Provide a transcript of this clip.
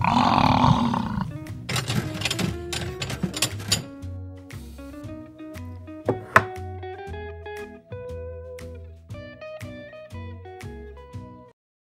Ah!